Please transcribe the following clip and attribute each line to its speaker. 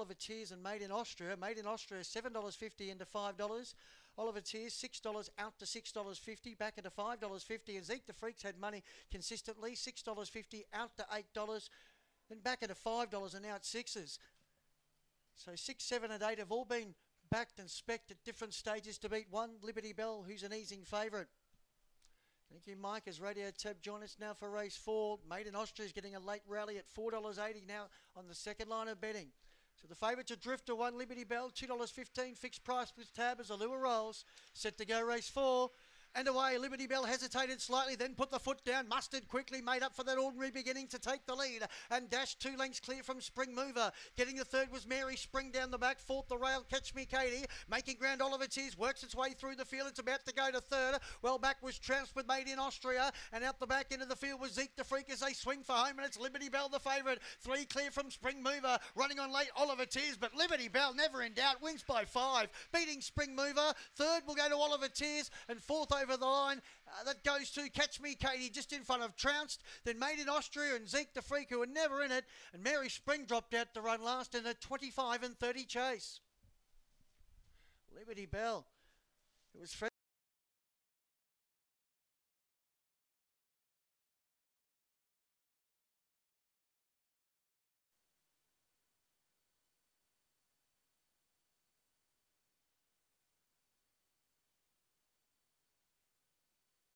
Speaker 1: Oliver Tears and Made in Austria. Made in Austria, $7.50 into $5. Oliver Tears, $6 out to $6.50, back into $5.50. And Zeke the Freaks had money consistently, $6.50 out to $8, then back into $5 and at sixes. So six, seven, and eight have all been backed and specced at different stages to beat one. Liberty Bell, who's an easing favourite. Thank you, Mike. As Radio TAB join us now for race four. Made in Austria is getting a late rally at $4.80 now on the second line of betting. So the favourite to drift Drifter, one Liberty Bell, $2.15 fixed price with TAB as Allure rolls. Set to go race four. And away, Liberty Bell hesitated slightly, then put the foot down. Mustard quickly made up for that ordinary beginning to take the lead and dashed two lengths clear from Spring Mover. Getting the third was Mary Spring down the back. Fourth, the rail. Catch Me Katie. Making ground Oliver Tears works its way through the field. It's about to go to third. Well back was with Made in Austria. And out the back of the field was Zeke the Freak as they swing for home. And it's Liberty Bell the favourite. Three clear from Spring Mover. Running on late Oliver Tears. But Liberty Bell never in doubt. Wins by five. Beating Spring Mover. Third will go to Oliver Tears. And fourth over the line. Uh, that goes to Catch Me Katie just in front of Trounced, then Made in Austria and Zeke the Freak, who were never in it, and Mary Spring dropped out to run last in a 25 and 30 chase. Liberty Bell. It was fresh.